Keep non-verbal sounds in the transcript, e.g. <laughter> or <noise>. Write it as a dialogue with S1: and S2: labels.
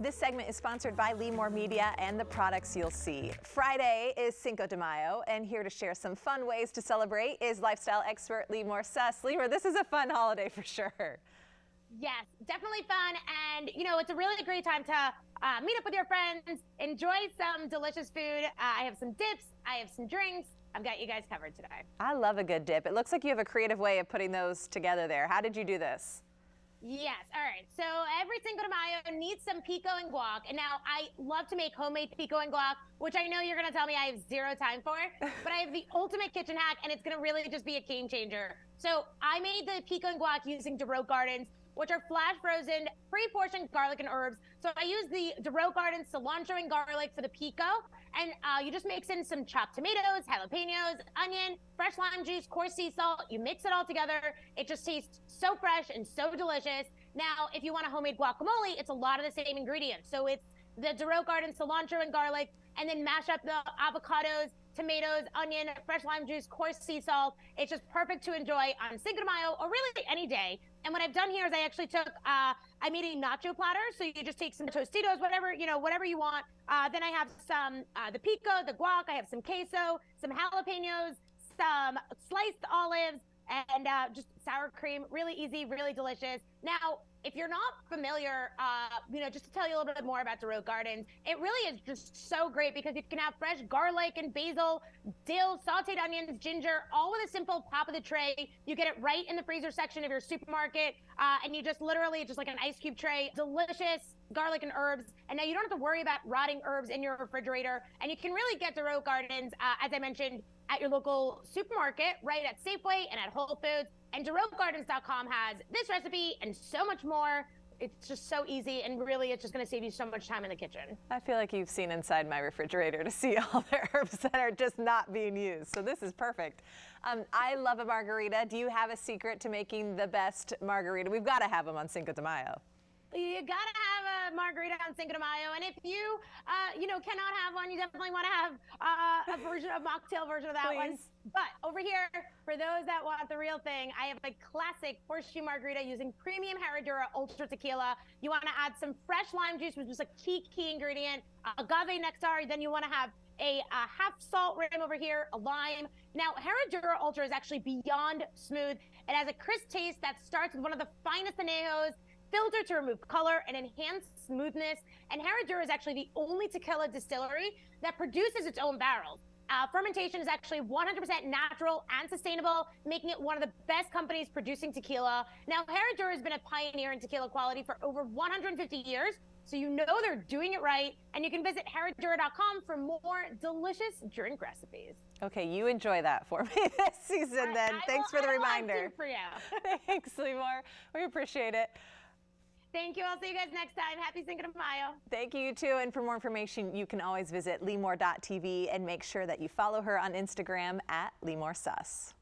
S1: This segment is sponsored by Limor Media and the products you'll see. Friday is Cinco de Mayo, and here to share some fun ways to celebrate is lifestyle expert Limor Suss. Limor, this is a fun holiday for sure.
S2: Yes, definitely fun. And, you know, it's a really great time to uh, meet up with your friends, enjoy some delicious food. Uh, I have some dips, I have some drinks. I've got you guys covered today.
S1: I love a good dip. It looks like you have a creative way of putting those together there. How did you do this?
S2: Yes. All right. So every Cinco de Mayo needs some pico and guac. And now I love to make homemade pico and guac, which I know you're going to tell me I have zero time for, <laughs> but I have the ultimate kitchen hack and it's going to really just be a game changer. So I made the pico and guac using Dorot Gardens which are flash frozen, pre-portioned garlic and herbs. So I use the Dorot Garden cilantro and garlic for the pico. And uh, you just mix in some chopped tomatoes, jalapenos, onion, fresh lime juice, coarse sea salt. You mix it all together. It just tastes so fresh and so delicious. Now, if you want a homemade guacamole, it's a lot of the same ingredients. So it's the Dorot Garden cilantro and garlic, and then mash up the avocados, tomatoes, onion, fresh lime juice, coarse sea salt. It's just perfect to enjoy on Cinco de Mayo or really any day. And what I've done here is I actually took, uh, I made a nacho platter. So you just take some Tostitos, whatever, you know, whatever you want. Uh, then I have some, uh, the pico, the guac. I have some queso, some jalapenos, some sliced olives, and uh, just sour cream. Really easy, really delicious. Now, if you're not familiar, uh, you know, just to tell you a little bit more about the Dorot Gardens, it really is just so great because you can have fresh garlic and basil, dill, sauteed onions, ginger, all with a simple pop of the tray. You get it right in the freezer section of your supermarket, uh, and you just literally just like an ice cube tray, delicious garlic and herbs. And now you don't have to worry about rotting herbs in your refrigerator, and you can really get the Dorot Gardens, uh, as I mentioned, at your local supermarket, right at Safeway and at Whole Foods. And DorotGardens.com has this recipe and so much more. It's just so easy, and really, it's just going to save you so much time in the kitchen.
S1: I feel like you've seen inside my refrigerator to see <laughs> all the herbs that are just not being used. So this is perfect. Um, I love a margarita. Do you have a secret to making the best margarita? We've got to have them on Cinco de Mayo
S2: you gotta have a margarita on Cinco de Mayo, and if you, uh, you know, cannot have one, you definitely want to have uh, a version, a mocktail version of that Please. one. But over here, for those that want the real thing, I have a classic horseshoe margarita using premium Herradura Ultra Tequila. You want to add some fresh lime juice, which is a key key ingredient, agave nectar. Then you want to have a, a, half salt rim over here, a lime. Now, Herradura Ultra is actually beyond smooth. It has a crisp taste that starts with one of the finest anejos filter to remove color and enhance smoothness. And Herradura is actually the only tequila distillery that produces its own barrels. Uh, fermentation is actually 100% natural and sustainable, making it one of the best companies producing tequila. Now, Herradura has been a pioneer in tequila quality for over 150 years, so you know they're doing it right. And you can visit herradura.com for more delicious drink recipes.
S1: Okay, you enjoy that for me <laughs> this season I, then. I Thanks will, for the I reminder.
S2: For you. <laughs>
S1: Thanks, Limor. We appreciate it.
S2: Thank you. I'll see you guys next time. Happy Cinco de Mayo.
S1: Thank you, too. And for more information, you can always visit limor.tv and make sure that you follow her on Instagram at Limor Suss.